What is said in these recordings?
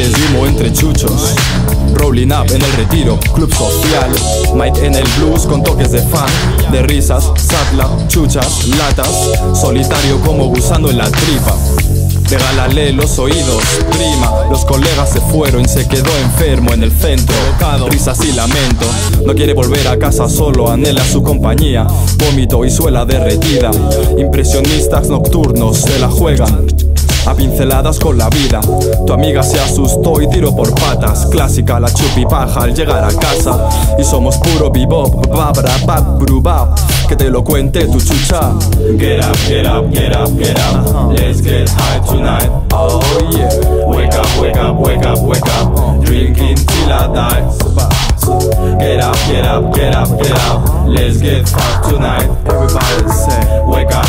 De humo entre chuchos. Rolling up en el retiro, club social. Mike en el blues con toques de fan De risas, satla, chuchas, latas. Solitario como gusano en la tripa. Regálale los oídos, prima. Los colegas se fueron y se quedó enfermo en el centro. Risas y lamento. No quiere volver a casa solo, anhela su compañía. Vómito y suela derretida. Impresionistas nocturnos se la juegan a pinceladas con la vida. Tu amiga se asustó y tiró por patas. Clásica la chupipaja al llegar a casa. Y somos puro bebop, babra, bab, brubab. Que te lo cuente tu chucha. Get up, get up, get up, get up. Let's get high tonight. Oh yeah. Wake up, wake up, wake up, wake up. Drinking till I die. Get up, get up, get up, get up. Let's get fucked tonight. Everybody say. Wake up,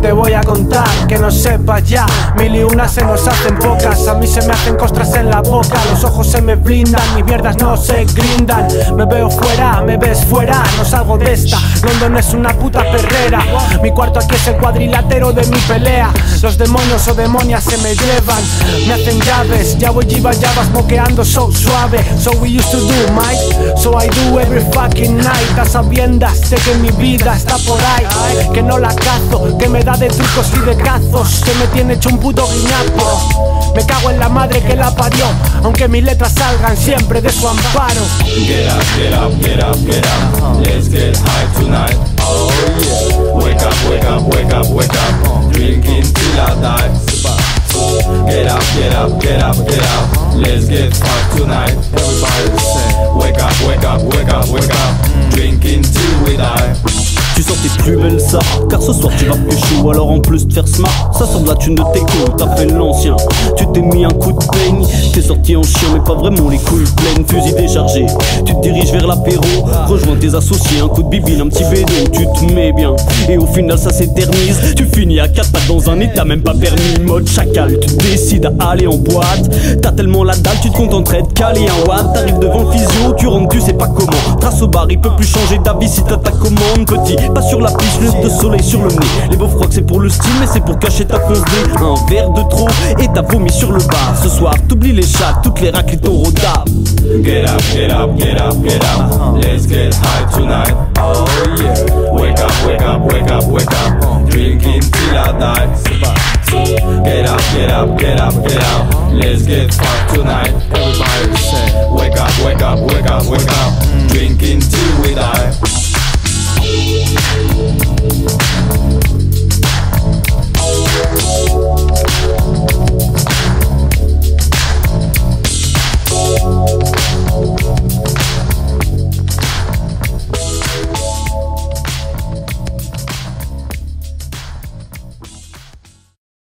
te voy a contar, que no sepas ya. Mil y una se nos hacen pocas, a mí se me hacen costras en la boca, los ojos se me blindan, mis mierdas no se grindan. Me veo fuera, me ves fuera, no salgo de esta. London es una puta perrera, mi cuarto aquí es el cuadrilátero de mi pelea. Los demonios o demonias se me llevan, me hacen llaves, ya voy lleva llaves moqueando so suave. So we used to do, Mike, so I do every fucking night. A sabiendas de que mi vida está por ahí, que no la cazo, que me de trucos y de cazos, que me tiene hecho un puto guiñapo. Me cago en la madre que la parió, aunque mis letras salgan siempre de su amparo. Get up, get up, get up, get up. Let's get high tonight. Oh yeah. Wake up, wake up, wake up, wake up. Drinking till I die. Get up, get up, get up, get up. Let's get fucked tonight. Everybody say. Wake up, wake up, wake up, wake up. Drinking plus belles ça. Car ce soir tu vas chaud. Alors en plus de faire smart Ça semble à une de tes coups T'as fait l'ancien. Tu t'es mis un coup de peigne. T'es sorti en chien mais pas vraiment les couilles pleines. Fusil déchargé. Tu te diriges vers l'apéro. Rejoins tes associés. Un coup de bibine, un petit bédo. Tu te mets bien. Et au final ça s'éternise. Tu finis à quatre pattes dans un état même pas permis. Mode chacal Tu décides à aller en boîte. T'as tellement la dalle Tu te contenterais de caler un watt T'arrives devant le physio Tu rentres tu sais pas comment. Trace au bar il peut plus changer d'avis si t'as ta commande Petit pas sur la lunettes de soleil sur le nez. Les beaufs croient c'est pour le style, mais c'est pour cacher ta fonce Un verre de trop et t'as vomi sur le bar. Ce soir, t'oublies les chats, toutes les racles ton rodave. Get up, get up, get up, get up. Let's get high tonight. Oh yeah. Wake up, wake up, wake up, wake up. Drinking till I die. Get up, get up, get up, get up. Let's get fucked tonight. Everybody say. Wake up, wake up, wake up, wake up. Drinking till we die.